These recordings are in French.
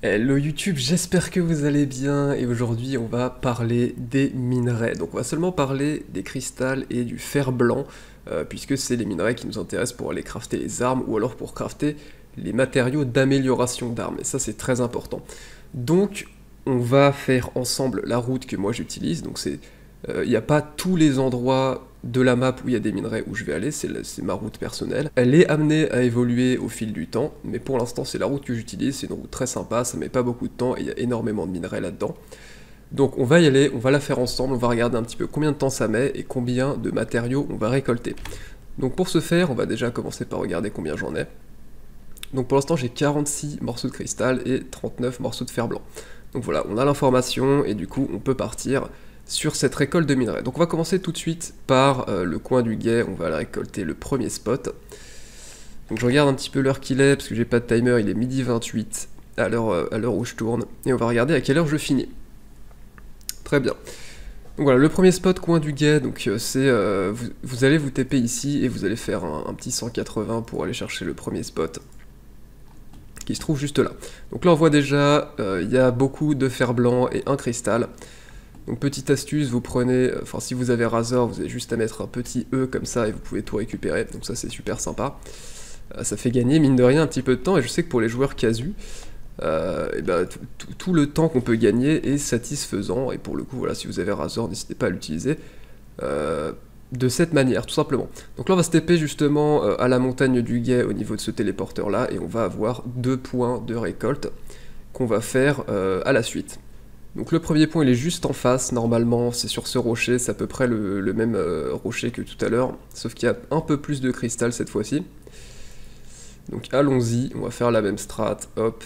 Hello YouTube, j'espère que vous allez bien et aujourd'hui on va parler des minerais. Donc on va seulement parler des cristals et du fer blanc euh, puisque c'est les minerais qui nous intéressent pour aller crafter les armes ou alors pour crafter les matériaux d'amélioration d'armes et ça c'est très important. Donc on va faire ensemble la route que moi j'utilise, donc c'est euh, il n'y a pas tous les endroits de la map où il y a des minerais où je vais aller, c'est ma route personnelle. Elle est amenée à évoluer au fil du temps, mais pour l'instant c'est la route que j'utilise, c'est une route très sympa, ça met pas beaucoup de temps et il y a énormément de minerais là-dedans. Donc on va y aller, on va la faire ensemble, on va regarder un petit peu combien de temps ça met et combien de matériaux on va récolter. Donc pour ce faire, on va déjà commencer par regarder combien j'en ai. Donc pour l'instant j'ai 46 morceaux de cristal et 39 morceaux de fer blanc. Donc voilà, on a l'information et du coup on peut partir sur cette récolte de minerais. Donc on va commencer tout de suite par euh, le coin du guet, on va aller récolter le premier spot. Donc je regarde un petit peu l'heure qu'il est, parce que j'ai pas de timer, il est midi 28 à l'heure euh, où je tourne, et on va regarder à quelle heure je finis. Très bien. Donc voilà, le premier spot coin du guet, donc euh, c'est vous, allez vous TP ici et vous allez faire un, petit 180 pour aller chercher le premier spot qui se trouve juste là. Donc là on voit déjà, il y a beaucoup de fer blanc et un cristal. Donc petite astuce, vous prenez, euh, enfin si vous avez Razor, vous avez juste à mettre un petit E comme ça et vous pouvez tout récupérer, donc ça c'est super sympa. Euh, ça fait gagner mine de rien un petit peu de temps et je sais que pour les joueurs casu, euh, et ben, tout le temps qu'on peut gagner est satisfaisant et pour le coup voilà si vous avez Razor n'hésitez pas à l'utiliser de cette manière tout simplement. Donc là on va se TP justement à la montagne du guet au niveau de ce téléporteur là et on va avoir deux points de récolte qu'on va faire à la suite. Donc le premier point il est juste en face, normalement c'est sur ce rocher, c'est à peu près le, même euh, rocher que tout à l'heure, sauf qu'il y a un peu plus de cristal cette fois-ci. Donc allons-y, on va faire la même strat, hop,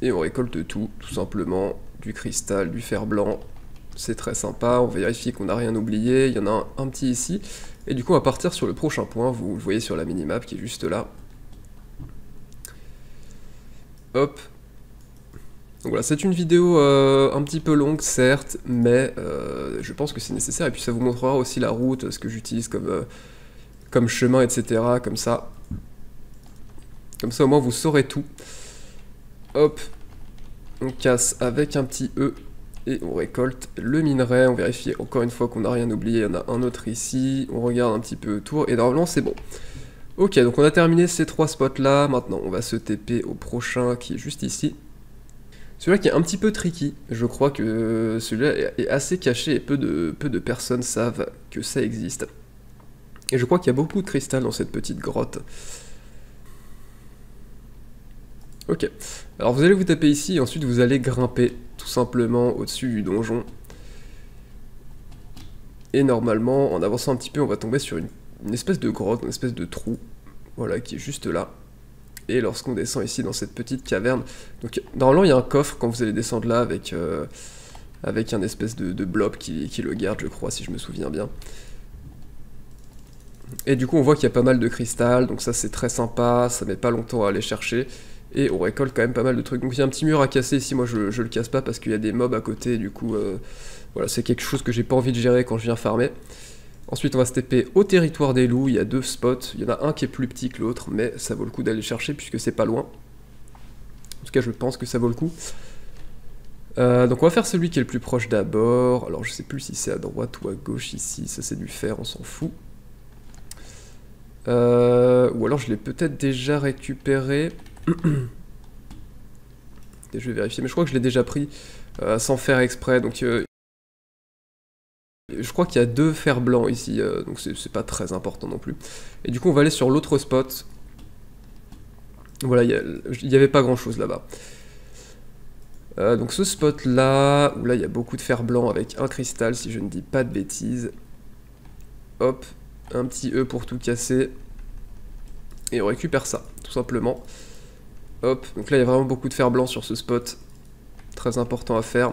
et on récolte tout, tout simplement, du cristal, du fer blanc, c'est très sympa, on va vérifier qu'on n'a rien oublié, il y en a un, un, petit ici, et du coup on va partir sur le prochain point, vous le voyez sur la minimap qui est juste là. Hop, donc voilà, c'est une vidéo euh, un petit peu longue, certes, mais euh, je pense que c'est nécessaire, et puis ça vous montrera aussi la route, ce que j'utilise comme, euh, comme chemin, etc., comme ça. Comme ça, au moins, vous saurez tout. Hop, on casse avec un petit E, et on récolte le minerai, on vérifie encore une fois qu'on n'a rien oublié, il y en a un autre ici, on regarde un petit peu autour, et normalement c'est bon. Ok, donc on a terminé ces trois spots là, maintenant on va se TP au prochain qui est juste ici. Celui-là qui est un petit peu tricky, je crois que celui-là est assez caché et peu de, personnes savent que ça existe. Et je crois qu'il y a beaucoup de cristal dans cette petite grotte. Ok, alors vous allez vous taper ici et ensuite vous allez grimper tout simplement au-dessus du donjon. Et normalement, en avançant un petit peu, on va tomber sur une, une espèce de grotte, une espèce de trou, voilà, qui est juste là. Et lorsqu'on descend ici dans cette petite caverne, donc normalement il y a un coffre quand vous allez descendre là avec, euh, avec un espèce de, blob qui, le garde, je crois, si je me souviens bien. Et du coup on voit qu'il y a pas mal de cristal, donc ça c'est très sympa, ça met pas longtemps à aller chercher. Et on récolte quand même pas mal de trucs. Donc il y a un petit mur à casser ici, moi je, je le casse pas parce qu'il y a des mobs à côté, du coup euh, voilà, c'est quelque chose que j'ai pas envie de gérer quand je viens farmer. Ensuite, on va se TP au territoire des loups. Il y a deux spots. Il y en a un qui est plus petit que l'autre, mais ça vaut le coup d'aller chercher puisque c'est pas loin. En tout cas, je pense que ça vaut le coup. Euh, donc on va faire celui qui est le plus proche d'abord. Alors je sais plus si c'est à droite ou à gauche ici. Ça c'est du fer, on s'en fout. Euh, ou alors je l'ai peut-être déjà récupéré. Et je vais vérifier, mais je crois que je l'ai déjà pris euh, sans faire exprès. Donc je crois qu'il y a deux fers blancs ici, euh, donc c'est pas très important non plus. Et du coup, on va aller sur l'autre spot. Voilà, il n'y avait pas grand chose là-bas. Euh, donc ce spot là, où là il y a beaucoup de fer blanc avec un cristal, si je ne dis pas de bêtises. Hop, un petit E pour tout casser. Et on récupère ça, tout simplement. Hop, donc là il y a vraiment beaucoup de fer blanc sur ce spot. Très important à faire.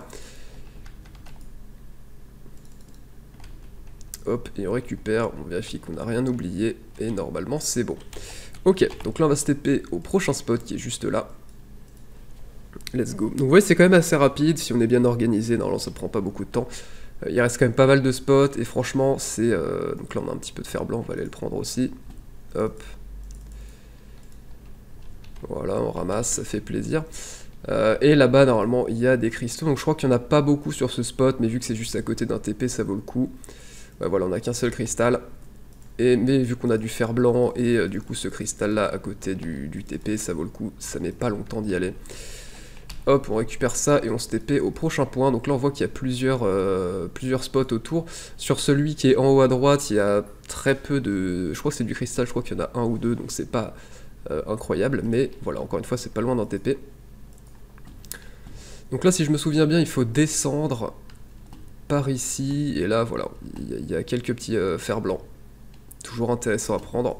Hop, et on récupère, on vérifie qu'on n'a rien oublié, et normalement c'est bon. Ok, donc là on va se TP au prochain spot qui est juste là. Let's go. Donc vous voyez c'est quand même assez rapide, si on est bien organisé, normalement ça prend pas beaucoup de temps. Euh, il reste quand même pas mal de spots, et franchement c'est... Euh, donc là on a un petit peu de fer blanc, on va aller le prendre aussi. Hop. Voilà, on ramasse, ça fait plaisir. Euh, et là-bas, normalement, il y a des cristaux. Donc je crois qu'il n'y en a pas beaucoup sur ce spot, mais vu que c'est juste à côté d'un TP, ça vaut le coup. Voilà, on n'a qu'un seul cristal. Mais vu qu'on a du fer blanc et euh, du coup ce cristal-là à côté du, TP, ça vaut le coup. Ça met pas longtemps d'y aller. Hop, on récupère ça et on se TP au prochain point. Donc là, on voit qu'il y a plusieurs, euh, plusieurs spots autour. Sur celui qui est en haut à droite, il y a très peu de... Je crois que c'est du cristal, je crois qu'il y en a un ou deux, donc c'est pas incroyable. Mais voilà, encore une fois, c'est pas loin d'un TP. Donc là, si je me souviens bien, il faut descendre par ici. Et là, voilà, il y, a quelques petits euh, fers blancs. Toujours intéressant à prendre.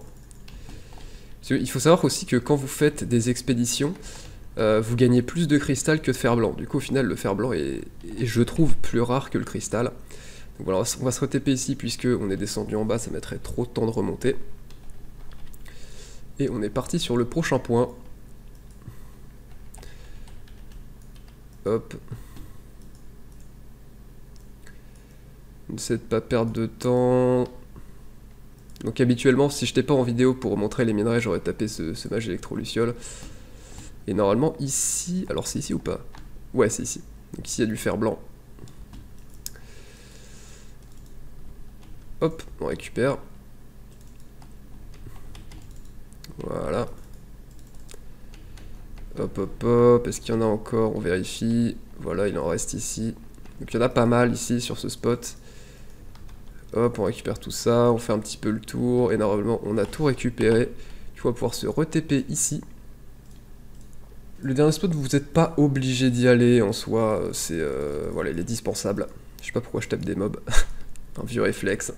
Il faut savoir aussi que quand vous faites des expéditions, euh, vous gagnez plus de cristal que de fer blanc. Du coup, au final, le fer blanc est, je trouve, plus rare que le cristal. Voilà, on va se retaper ici, puisque on est descendu en bas, ça mettrait trop de temps de remonter. Et on est parti sur le prochain point. Hop. N'essaie de pas perdre de temps. Donc habituellement, si je n'étais pas en vidéo pour montrer les minerais, j'aurais tapé ce, ce mage électroluciole. Et normalement, ici... Alors c'est ici ou pas? Ouais, c'est ici. Donc ici, il y a du fer blanc. Hop, on récupère. Voilà. Hop, hop, hop. Est-ce qu'il y en a encore? On vérifie. Voilà, il en reste ici. Donc il y en a pas mal ici sur ce spot. Hop, on récupère tout ça. On fait un petit peu le tour. Et normalement, on a tout récupéré. Il va pouvoir se re-TP ici. Le dernier spot, vous n'êtes pas obligé d'y aller en soi. C'est euh, voilà, il est dispensable. Je sais pas pourquoi je tape des mobs. un vieux réflexe.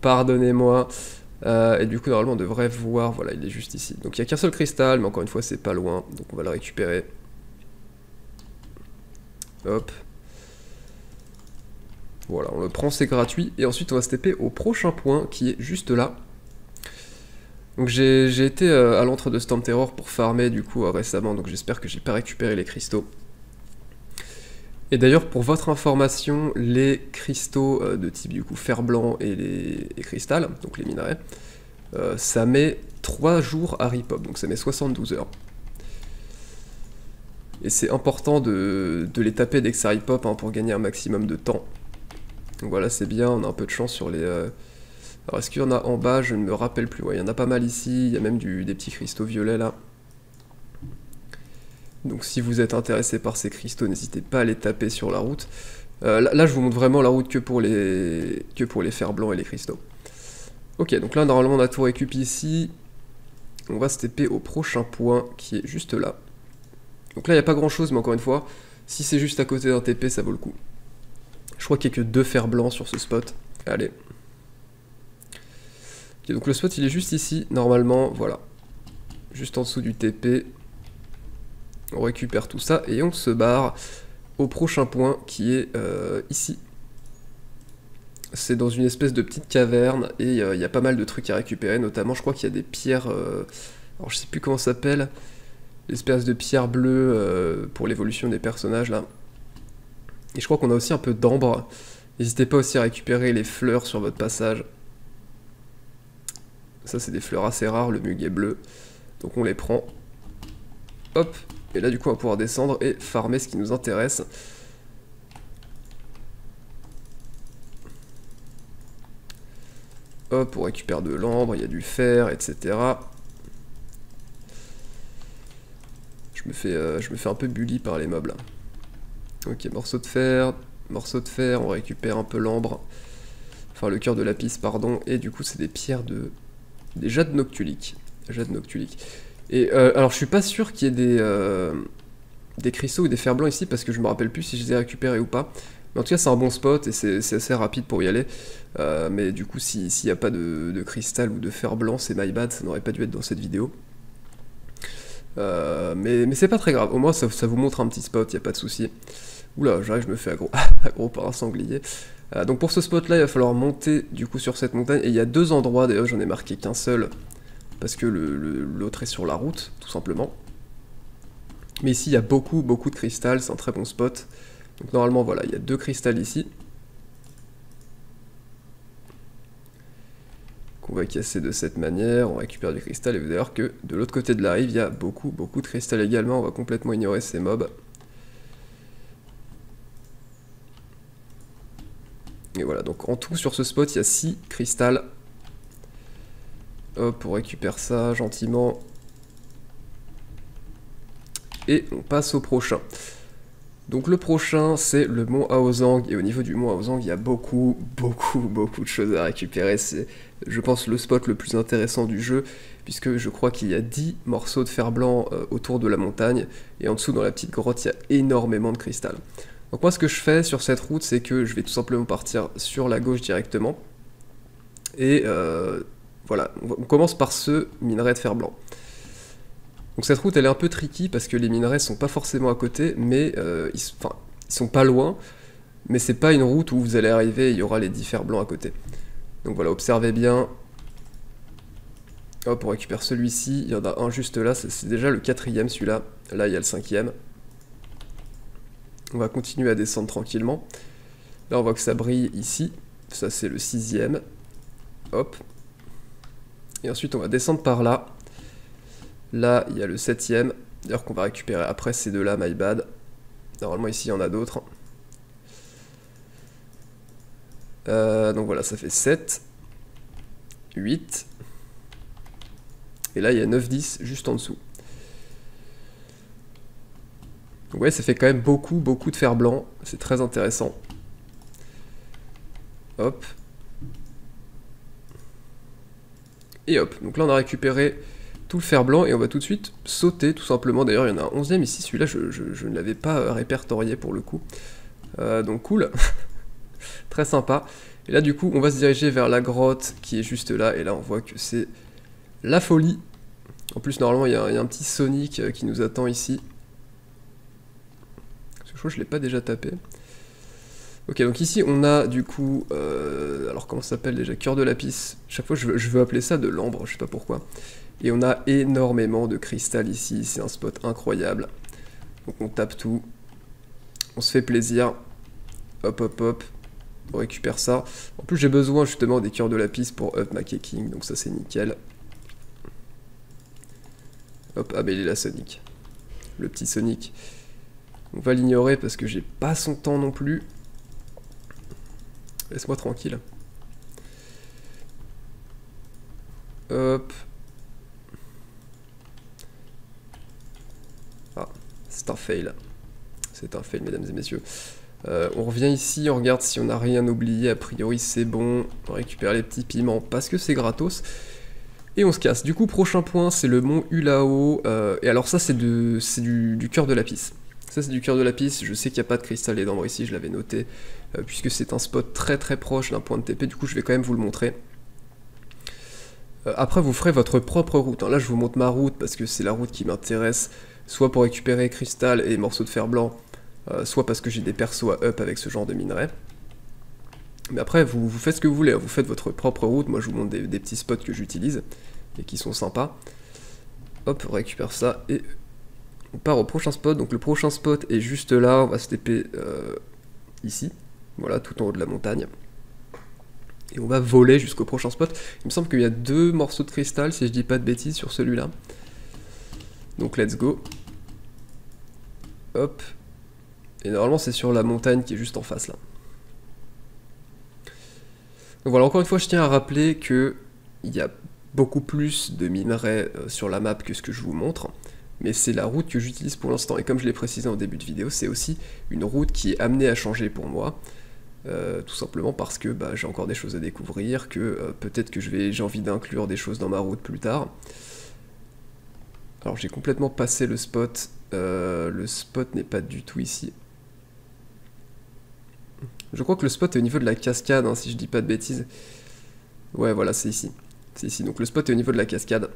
Pardonnez-moi. Euh, et du coup, normalement, on devrait voir, voilà, il est juste ici. Donc il n'y a qu'un seul cristal, mais encore une fois, c'est pas loin. Donc on va le récupérer. Hop. Voilà, on le prend, c'est gratuit. Et ensuite, on va se taper au prochain point, qui est juste là. Donc j'ai été euh, à l'entre de Storm Terror pour farmer, du coup, euh, récemment. Donc j'espère que j'ai pas récupéré les cristaux. Et d'ailleurs, pour votre information, les cristaux euh, de type du coup fer blanc et les cristal, donc les minerais, ça met 3 jours à repop, donc ça met 72 heures. Et c'est important de, les taper dès que ça repop hein, pour gagner un maximum de temps. Donc voilà, c'est bien, on a un peu de chance sur les... Euh, alors est-ce qu'il y en a en bas? Je ne me rappelle plus. Il y en a pas mal ici, il y a même des petits cristaux violets là. Donc si vous êtes intéressé par ces cristaux, n'hésitez pas à les taper sur la route. Euh, là, je vous montre vraiment la route que pour les, que fers blancs et les cristaux. Ok, donc là, normalement, on a tout récup ici. On va se TP au prochain point, qui est juste là. Donc là, il n'y a pas grand-chose, mais encore une fois, si c'est juste à côté d'un TP, ça vaut le coup. Crois qu'il n'y a que deux fers blancs sur ce spot. Allez. Donc le spot, il est juste ici, normalement, voilà. Juste en dessous du TP. On récupère tout ça et on se barre au prochain point qui est euh, ici. C'est dans une espèce de petite caverne et euh, il y a pas mal de trucs à récupérer, notamment je crois qu'il y a des pierres, euh, alors je sais plus comment ça s'appelle, l'espèce de pierres bleues pour l'évolution des personnages là. Et je crois qu'on a aussi un peu d'ambre. N'hésitez pas aussi à récupérer les fleurs sur votre passage. Ça c'est des fleurs assez rares, le muguet bleu. Donc on les prend. Hop, et là, du coup, on va pouvoir descendre et farmer ce qui nous intéresse. Hop, on récupère de l'ambre, il y a du fer, etc. Je me fais, euh, je me fais un peu bully par les là. Ok, morceau de fer, morceau de fer, on récupère un peu l'ambre. Enfin, le cœur de lapis, pardon. Et du coup, c'est des pierres de... Des jades noctuliques. Jades noctuliques. Et euh, alors, je suis pas sûr qu'il y ait des, euh, des cristaux ou des fers blancs ici parce que je me rappelle plus si je les ai récupérés ou pas. Mais en tout cas, c'est un bon spot et c'est assez rapide pour y aller. Euh, mais du coup, s'il n'y a pas de, cristal ou de fer blanc, c'est my bad, ça n'aurait pas dû être dans cette vidéo. mais mais c'est pas très grave, au moins ça, vous montre un petit spot, il a pas de souci. Oula, j'arrive, je me fais aggro, par un sanglier. donc pour ce spot là, il va falloir monter du coup sur cette montagne. Et il y a deux endroits, d'ailleurs j'en ai marqué qu'un seul parce que l'autre est sur la route, tout simplement. Mais ici, il y a beaucoup, beaucoup de cristal, c'est un très bon spot. Donc normalement, voilà, il y a deux cristals ici. Qu'on va casser de cette manière, on récupère du cristal, et vous allez voir que de l'autre côté de la rive, il y a beaucoup, beaucoup de cristal également, on va complètement ignorer ces mobs. Donc en tout sur ce spot, il y a 6 cristals. Hop, on récupère ça gentiment. Et on passe au prochain. Donc le prochain, c'est le mont Aozang, et au niveau du mont Aozang, il y a beaucoup, beaucoup, beaucoup de choses à récupérer. C'est, je pense, le spot le plus intéressant du jeu, puisque je crois qu'il y a 10 morceaux de fer blanc euh, autour de la montagne, et en dessous, dans la petite grotte, il y a énormément de cristal. Donc moi ce que je fais sur cette route c'est que je vais tout simplement partir sur la gauche directement. Et euh, voilà, on commence par ce minerai de fer blanc. Donc cette route elle est un peu tricky parce que les minerais sont pas forcément à côté, mais euh, ils, ils sont pas loin, mais c'est pas une route où vous allez arriver et il y aura les dix fers blancs à côté. Donc voilà, observez bien. Hop, on récupère celui-ci, il y en a un juste là, c'est déjà le quatrième celui-là, là il y a le cinquième. On va continuer à descendre tranquillement. Là, on voit que ça brille ici. Ça, c'est le sixième. Hop. Et ensuite, on va descendre par là. Là, il y a le septième. D'ailleurs, qu'on va récupérer après ces deux-là, my bad. Normalement, ici, il y en a d'autres. Euh, donc voilà, ça fait 7. 8. Et là, il y a 9, 10 juste en dessous. Donc ouais, ça fait quand même beaucoup, beaucoup de fer blanc. C'est très intéressant. Hop. Et hop. Donc là, on a récupéré tout le fer blanc et on va tout de suite sauter, tout simplement. D'ailleurs, il y en a un onzième ici. Celui-là, je, ne l'avais pas euh, répertorié pour le coup. Euh, donc cool. très sympa. Et là, du coup, on va se diriger vers la grotte qui est juste là. Et là, on voit que c'est la folie. En plus, normalement, il y, a un petit Sonic euh, qui nous attend ici. Je crois que je l'ai pas déjà tapé. Ok, donc ici on a du coup, euh, alors comment ça s'appelle déjà? Cœur de lapis. Chaque fois je veux, appeler ça de l'ambre, je sais pas pourquoi. Et on a énormément de cristal ici, c'est un spot incroyable. Donc on tape tout, on se fait plaisir. Hop hop hop, on récupère ça. En plus j'ai besoin justement des cœurs de lapis pour up ma king, donc ça c'est nickel. Hop, ah ben il est là Sonic. Le petit Sonic. On va l'ignorer parce que j'ai pas son temps non plus. Laisse-moi tranquille. Hop. Ah, c'est un fail. C'est un fail, mesdames et messieurs. Euh, on revient ici, on regarde si on n'a rien oublié. A priori, c'est bon. On récupère les petits piments parce que c'est gratos. Et on se casse. Du coup, prochain point, c'est le mont Ulao. Euh, et alors ça, c'est du, du cœur de lapis. Ça c'est du cœur de lapis, je sais qu'il n'y a pas de cristal et d'ambre ici, je l'avais noté, euh, puisque c'est un spot très très proche d'un point de TP, du coup je vais quand même vous le montrer. Euh, après vous ferez votre propre route, hein. là je vous montre ma route parce que c'est la route qui m'intéresse, soit pour récupérer cristal et morceaux de fer blanc, euh, soit parce que j'ai des persos à up avec ce genre de minerai. Mais après vous, faites ce que vous voulez, vous faites votre propre route, moi je vous montre des, petits spots que j'utilise et qui sont sympas. Hop, récupère ça et on part au prochain spot. Donc le prochain spot est juste là. On va se TP euh, ici. Voilà, tout en haut de la montagne. Et on va voler jusqu'au prochain spot. Il me semble qu'il y a deux morceaux de cristal, si je dis pas de bêtises, sur celui-là. Donc let's go. Hop. Et normalement c'est sur la montagne qui est juste en face là. Donc voilà, encore une fois je tiens à rappeler que il y a beaucoup plus de minerais euh, sur la map que ce que je vous montre mais c'est la route que j'utilise pour l'instant. Et comme je l'ai précisé en début de vidéo, c'est aussi une route qui est amenée à changer pour moi. Euh, tout simplement parce que bah, j'ai encore des choses à découvrir, que euh, peut-être que j'ai envie d'inclure des choses dans ma route plus tard. Alors j'ai complètement passé le spot, euh, le spot n'est pas du tout ici. Je crois que le spot est au niveau de la cascade, hein, si je dis pas de bêtises. Ouais voilà c'est ici. C'est ici, donc le spot est au niveau de la cascade.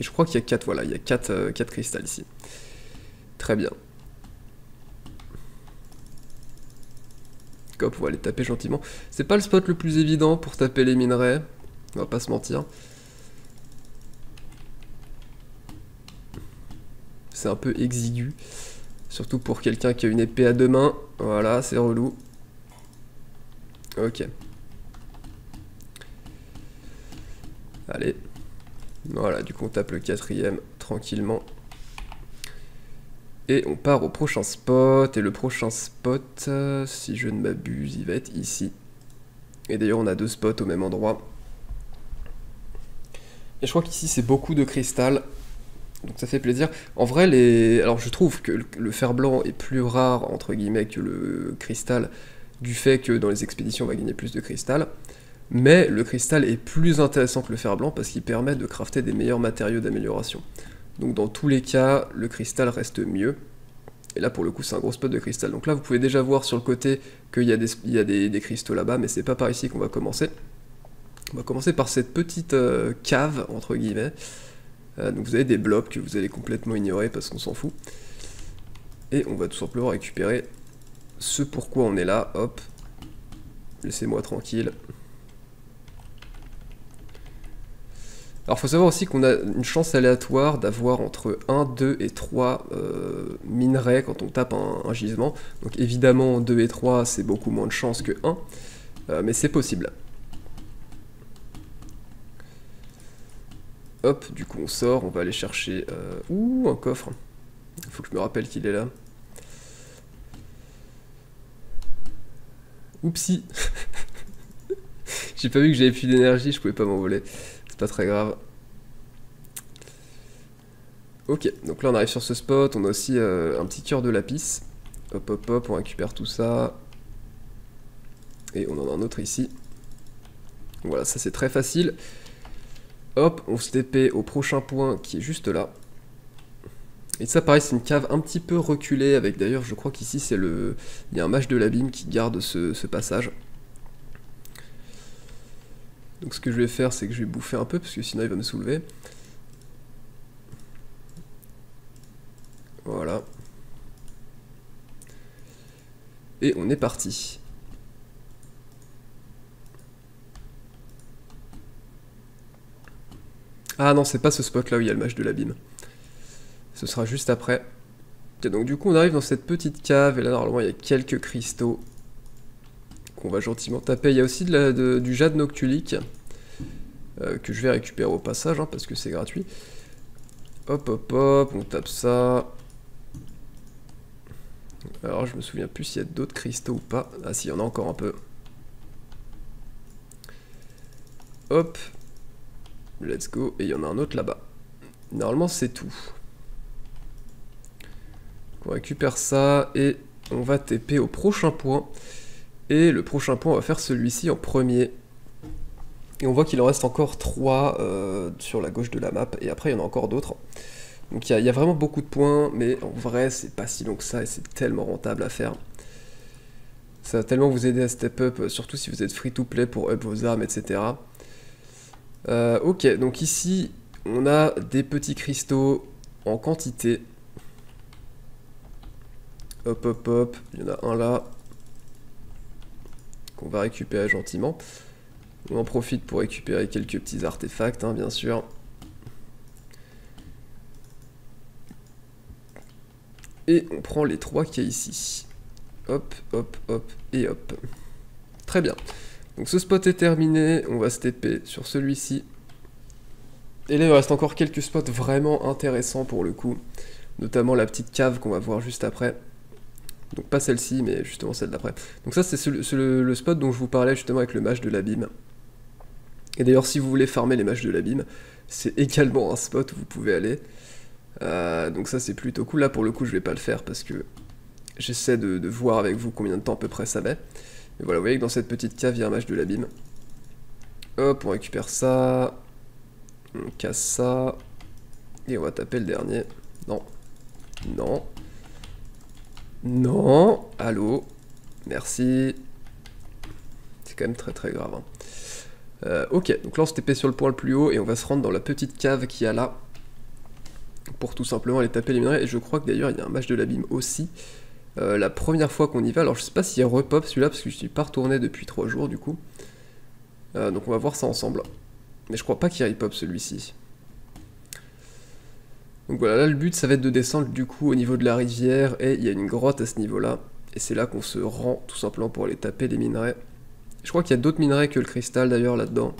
Et je crois qu'il y a 4, voilà, il y a 4, euh, cristals ici. Très bien. Hop, on va les taper gentiment. C'est pas le spot le plus évident pour taper les minerais, on va pas se mentir. C'est un peu exigu, surtout pour quelqu'un qui a une épée à deux mains. Voilà, c'est relou. Ok. Allez. Voilà, du coup on tape le quatrième tranquillement. Et on part au prochain spot. Et le prochain spot, euh, si je ne m'abuse, il va être ici. Et d'ailleurs on a deux spots au même endroit. Et je crois qu'ici c'est beaucoup de cristal. Donc ça fait plaisir. En vrai, les... alors je trouve que le fer blanc est plus rare, entre guillemets, que le cristal, du fait que dans les expéditions on va gagner plus de cristal. Mais le cristal est plus intéressant que le fer blanc parce qu'il permet de crafter des meilleurs matériaux d'amélioration. Donc dans tous les cas, le cristal reste mieux. Et là pour le coup c'est un gros spot de cristal. Donc là vous pouvez déjà voir sur le côté qu'il y a des, cristaux là-bas, mais c'est pas par ici qu'on va commencer. On va commencer par cette petite euh, cave, entre guillemets. Euh, donc vous avez des blobs que vous allez complètement ignorer parce qu'on s'en fout. Et on va tout simplement récupérer ce pourquoi on est là. Hop. Laissez-moi tranquille. Alors faut savoir aussi qu'on a une chance aléatoire d'avoir entre 1, 2 et 3 euh, minerais quand on tape un, gisement. Donc évidemment 2 et 3 c'est beaucoup moins de chance que 1, euh, mais c'est possible. Hop, du coup on sort, on va aller chercher... Euh... Ouh, un coffre. Il faut que je me rappelle qu'il est là. Oupsie J'ai pas vu que j'avais plus d'énergie, je pouvais pas m'envoler. C'est pas très grave. Ok, donc là on arrive sur ce spot, on a aussi euh, un petit cœur de lapis. Hop hop hop, on récupère tout ça. Et on en a un autre ici. Voilà, ça c'est très facile. Hop, on se TP au prochain point qui est juste là. Et ça pareil, c'est une cave un petit peu reculée avec d'ailleurs, je crois qu'ici c'est le... Il y a un mage de l'abîme qui garde ce, passage. Donc ce que je vais faire, c'est que je vais bouffer un peu, parce que sinon il va me soulever. Voilà. Et on est parti. Ah non, c'est pas ce spot là où il y a le match de l'abîme. Ce sera juste après. donc du coup on arrive dans cette petite cave et là normalement il y a quelques cristaux qu'on va gentiment taper. Il y a aussi du jade noctulique euh, que je vais récupérer au passage hein, parce que c'est gratuit. Hop hop hop, on tape ça. Alors je me souviens plus s'il y a d'autres cristaux ou pas. Ah si, il y en a encore un peu. Hop, Let's go. Et il y en a un autre là-bas. Normalement, c'est tout. On récupère ça et on va TP au prochain point. Et le prochain point, on va faire celui-ci en premier. Et on voit qu'il en reste encore 3 euh, sur la gauche de la map. Et après, il y en a encore d'autres. Donc il y, a vraiment beaucoup de points, mais en vrai, c'est pas si long que ça et c'est tellement rentable à faire. Ça va tellement vous aider à step up, surtout si vous êtes free to play pour up vos armes, etc. Euh, ok, donc ici, on a des petits cristaux en quantité. Hop, hop, hop, il y en a un là, qu'on va récupérer gentiment. On en profite pour récupérer quelques petits artefacts, hein, bien sûr. Et on prend les trois qu'il y a ici. Hop, hop, hop, et hop. Très bien. Donc ce spot est terminé, on va se TP sur celui-ci. Et là il reste encore quelques spots vraiment intéressants pour le coup. Notamment la petite cave qu'on va voir juste après. Donc pas celle-ci, mais justement celle d'après. Donc ça c'est le, spot dont je vous parlais justement avec le match de l'abîme. Et d'ailleurs si vous voulez farmer les matchs de l'abîme, c'est également un spot où vous pouvez aller. Euh, donc ça c'est plutôt cool. Là pour le coup je vais pas le faire parce que j'essaie de, de voir avec vous combien de temps à peu près ça met. Et voilà, vous voyez que dans cette petite cave, il y a un match de l'abîme. Hop, on récupère ça. On casse ça. Et on va taper le dernier. Non. Non. Non. Allô. Merci. C'est quand même très très grave. Hein. Euh, ok, donc là on se TP sur le point le plus haut et on va se rendre dans la petite cave qu'il y a là. Pour tout simplement aller taper les minerais. Et je crois que d'ailleurs il y a un match de l'abîme aussi. Euh, la première fois qu'on y va. Alors je sais pas s'il repop celui-là parce que je suis pas retourné depuis 3 jours du coup. Euh, donc on va voir ça ensemble. Mais je crois pas qu'il repop celui-ci. Donc voilà, là le but ça va être de descendre du coup au niveau de la rivière et il y a une grotte à ce niveau-là. Et c'est là qu'on se rend tout simplement pour aller taper les minerais. Je crois qu'il y a d'autres minerais que le cristal d'ailleurs là-dedans.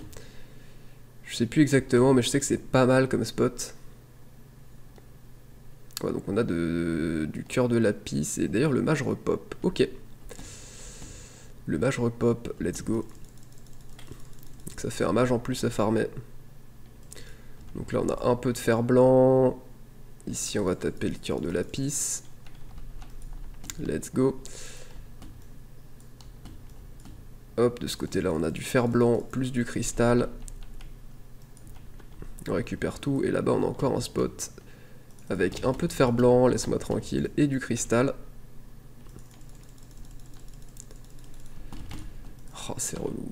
Je sais plus exactement, mais je sais que c'est pas mal comme spot. donc on a du cœur de lapis, et d'ailleurs le mage repop. Ok. Le mage repop, let's go. ça fait un mage en plus à farmer. Donc là on a un peu de fer blanc. Ici on va taper le cœur de lapis. Let's go. Hop, de ce côté-là, on a du fer blanc plus du cristal. On récupère tout. Et là-bas, on a encore un spot avec un peu de fer blanc, laisse-moi tranquille, et du cristal. Oh, c'est relou.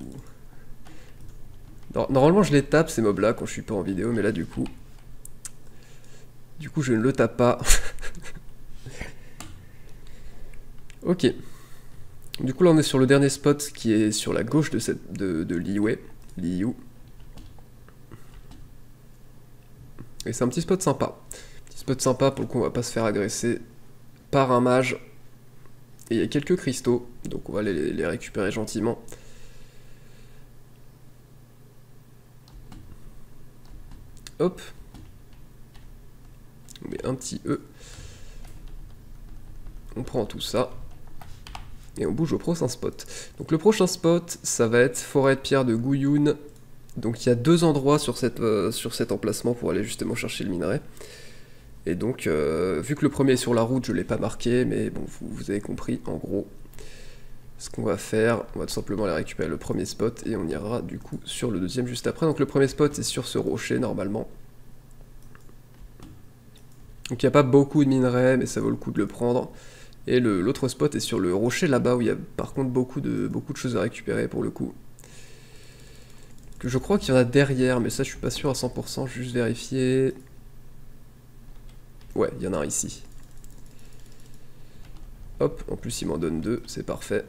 Normalement, je les tape, ces mobs-là, quand je suis pas en vidéo, mais là, du coup... Coup, je ne le tape pas. ok. Du coup, là, on est sur le dernier spot qui est sur la gauche de, cette, de, de Liu. Et c'est un petit spot sympa. Petit spot sympa pour le coup, on va pas se faire agresser par un mage. Et il y a quelques cristaux, donc on va les récupérer gentiment. Hop. Un petit E. On prend tout ça et on bouge au prochain spot. Donc le prochain spot, ça va être forêt de pierre de Gouyoun. Donc il y a deux endroits sur, cette, euh, sur cet emplacement pour aller justement chercher le minerai. Et donc, euh, vu que le premier est sur la route, je ne l'ai pas marqué, mais bon, vous, avez compris, en gros, ce qu'on va faire, on va tout simplement aller récupérer le premier spot, et on ira du coup sur le deuxième juste après. Donc le premier spot est sur ce rocher, normalement. Donc il n'y a pas beaucoup de minerais, mais ça vaut le coup de le prendre. Et l'autre spot est sur le rocher là-bas où il y a par contre beaucoup de, beaucoup de choses à récupérer pour le coup. Je crois qu'il y en a derrière, mais ça je suis pas sûr à 100%, juste vérifier. Ouais, il y en a un ici. Hop, en plus il m'en donne deux, c'est parfait.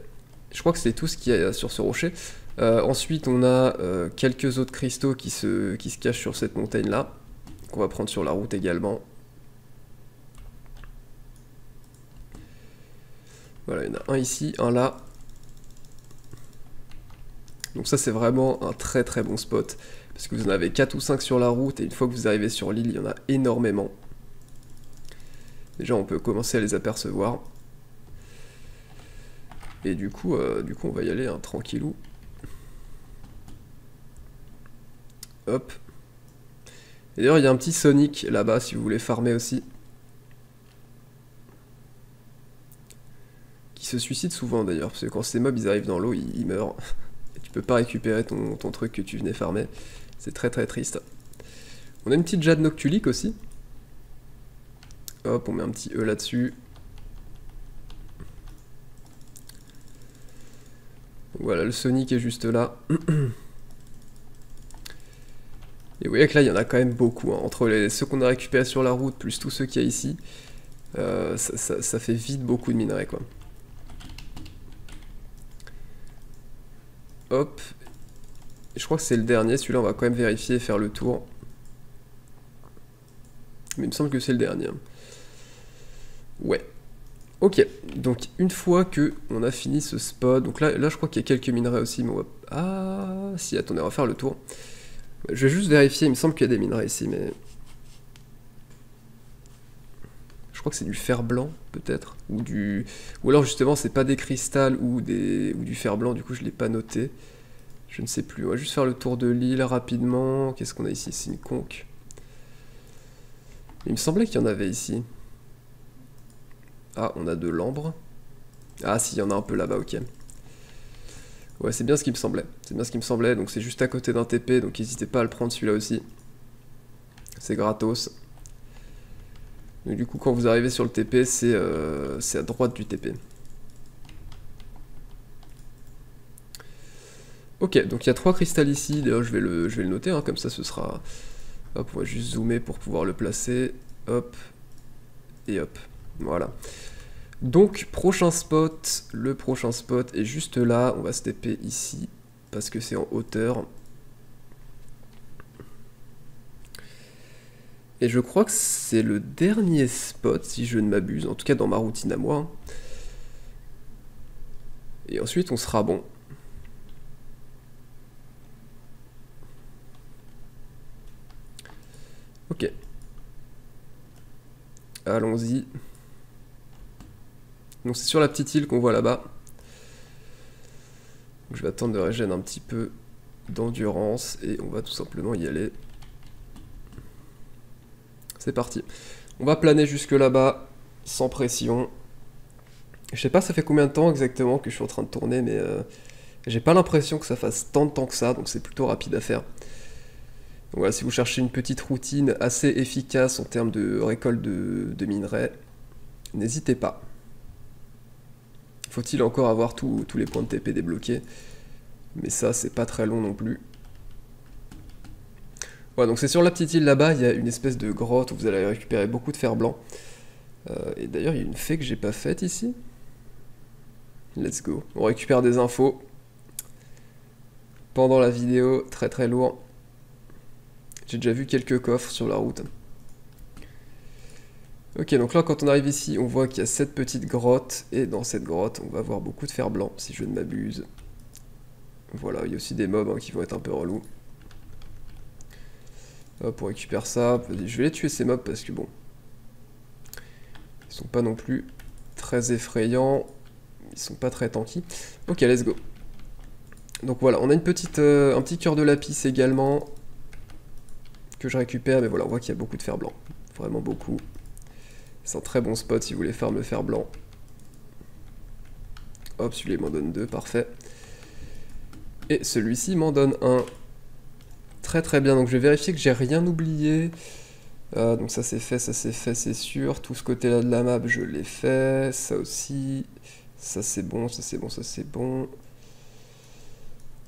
Je crois que c'est tout ce qu'il y a sur ce rocher. Euh, ensuite on a euh, quelques autres cristaux qui se, qui se cachent sur cette montagne là, qu'on va prendre sur la route également. Voilà, il y en a un ici, un là. Donc ça c'est vraiment un très très bon spot. Parce que vous en avez 4 ou 5 sur la route et une fois que vous arrivez sur l'île, il y en a énormément. Déjà on peut commencer à les apercevoir. Et du coup, euh, du coup on va y aller hein, tranquillou. Hop. Et d'ailleurs il y a un petit Sonic là-bas si vous voulez farmer aussi. Se suicide souvent d'ailleurs, parce que quand ces mobs ils arrivent dans l'eau, ils, meurent. Et tu peux pas récupérer ton, truc que tu venais farmer. C'est très très triste. On a une petite jade noctulique aussi. Hop, on met un petit E là-dessus. Voilà, le Sonic est juste là. Et vous voyez que là, il y en a quand même beaucoup. Hein. Entre les, ceux qu'on a récupérés sur la route, plus tous ceux qu'il y a ici, euh, ça, ça, fait vite beaucoup de minerais, quoi. Hop. Je crois que c'est le dernier, celui-là on va quand même vérifier et faire le tour. Mais il me semble que c'est le dernier. Ouais. Ok, donc une fois que on a fini ce spot, donc là, je crois qu'il y a quelques minerais aussi, mais. Ah, si, attendez, on va faire le tour. Je vais juste vérifier, il me semble qu'il y a des minerais ici, mais... Je crois que c'est du fer blanc, peut-être, ou du... Ou alors justement, c'est pas des cristals ou, des... ou du fer blanc, du coup je l'ai pas noté. Je ne sais plus. On va juste faire le tour de l'île rapidement. Qu'est-ce qu'on a ici? C'est une conque. Il me semblait qu'il y en avait ici. Ah, on a de l'ambre. Ah si, il y en a un peu là-bas, ok. Ouais, c'est bien ce qui me semblait. C'est bien ce qui me semblait. Donc c'est juste à côté d'un TP, donc n'hésitez pas à le prendre celui-là aussi. C'est gratos. Donc du coup, quand vous arrivez sur le TP, c'est euh, à droite du TP. Ok, donc il y a trois cristals ici, d'ailleurs je, vais le, je vais le noter, hein, comme ça ce sera... Hop, on va juste zoomer pour pouvoir le placer. Hop, et hop, voilà. Donc, prochain spot, le prochain spot est juste là, on va se taper ici, parce que c'est en hauteur. Et je crois que c'est le dernier spot, si je ne m'abuse, en tout cas dans ma routine à moi. Et ensuite on sera bon. Ok. Allons-y. Donc c'est sur la petite île qu'on voit là-bas. Je vais attendre de régénérer un petit peu d'endurance et on va tout simplement y aller. C'est parti. On va planer jusque là-bas, sans pression. Je sais pas ça fait combien de temps exactement que je suis en train de tourner, mais euh, j'ai pas l'impression que ça fasse tant de temps que ça, donc c'est plutôt rapide à faire. Donc voilà, si vous cherchez une petite routine assez efficace en termes de récolte de, minerais, n'hésitez pas. Faut-il encore avoir tous les points de TP débloqués? Mais ça, c'est pas très long non plus. Voilà, donc c'est sur la petite île là-bas, il y a une espèce de grotte où vous allez récupérer beaucoup de fer blanc. Euh, et d'ailleurs, il y a une fée que j'ai pas faite ici. Let's go. On récupère des infos pendant la vidéo, très très lourd. J'ai déjà vu quelques coffres sur la route. Ok, donc là, quand on arrive ici, on voit qu'il y a cette petite grotte, et dans cette grotte, on va avoir beaucoup de fer blanc, si je ne m'abuse. Voilà, il y a aussi des mobs hein, qui vont être un peu relous. Hop, on récupère ça. Je vais les tuer ces mobs parce que bon... Ils sont pas non plus très effrayants. Ils sont pas très tanky. Ok, let's go. Donc voilà, on a une petite, euh, un petit cœur de lapis également que je récupère, mais voilà, on voit qu'il y a beaucoup de fer blanc. Vraiment beaucoup. C'est un très bon spot si vous voulez faire le fer blanc. Hop, celui-là m'en donne deux, parfait. Et celui-ci m'en donne un. Très très bien, donc je vais vérifier que j'ai rien oublié. Euh, donc ça c'est fait, ça c'est fait, c'est sûr. Tout ce côté-là de la map, je l'ai fait. Ça aussi. Ça c'est bon, ça c'est bon, ça c'est bon.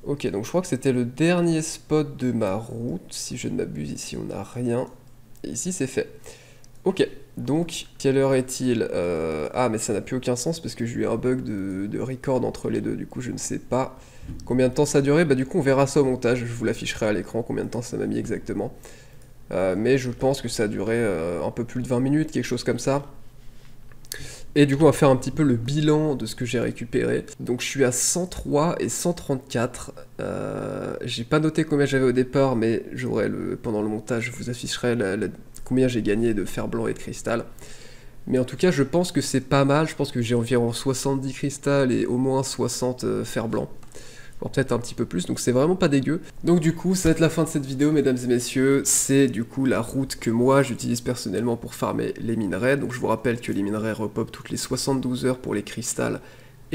Ok, donc je crois que c'était le dernier spot de ma route. Si je ne m'abuse, ici on n'a rien. Et ici c'est fait. Ok, donc quelle heure est-il euh, Ah, mais ça n'a plus aucun sens parce que j'ai eu un bug de, record entre les deux. Du coup, je ne sais pas combien de temps ça a duré. Bah, du coup, on verra ça au montage. Je vous l'afficherai à l'écran combien de temps ça m'a mis exactement. Euh, mais je pense que ça a duré euh, un peu plus de 20 minutes, quelque chose comme ça. Et du coup, on va faire un petit peu le bilan de ce que j'ai récupéré. Donc, je suis à 103 et 134. Euh, j'ai pas noté combien j'avais au départ, mais j'aurai pendant le montage, je vous afficherai combien j'ai gagné de fer blanc et de cristal. Mais en tout cas, je pense que c'est pas mal. Je pense que j'ai environ 70 cristal et au moins 60 euh, fer blanc peut-être un petit peu plus, donc c'est vraiment pas dégueu. Donc du coup, ça va être la fin de cette vidéo, mesdames et messieurs, c'est du coup la route que moi j'utilise personnellement pour farmer les minerais, donc je vous rappelle que les minerais repopent toutes les 72 heures pour les cristals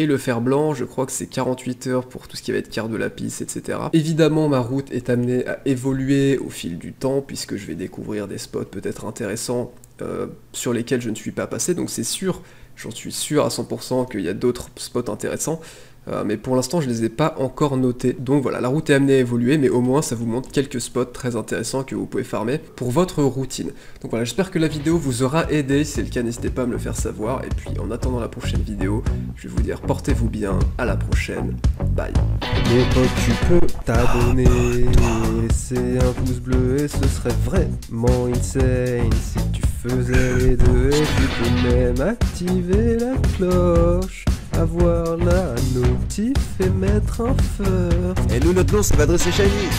et le fer blanc, je crois que c'est 48 heures pour tout ce qui va être quart de lapis, etc. Évidemment, ma route est amenée à évoluer au fil du temps, puisque je vais découvrir des spots peut-être intéressants euh, sur lesquels je ne suis pas passé, donc c'est sûr, j'en suis sûr à 100% qu'il y a d'autres spots intéressants, euh, mais pour l'instant je les ai pas encore notés. Donc voilà, la route est amenée à évoluer, mais au moins ça vous montre quelques spots très intéressants que vous pouvez farmer pour votre routine. Donc voilà, j'espère que la vidéo vous aura aidé, si c'est le cas n'hésitez pas à me le faire savoir, et puis en attendant la prochaine vidéo, je vais vous dire portez-vous bien, à la prochaine, bye. tu peux t'abonner, laisser un pouce bleu et ce serait vraiment insane si tu faisais les deux et tu peux même activer la cloche avoir la notif et mettre un feu. Et nous, notre nom, c'est Vadresse Shiny.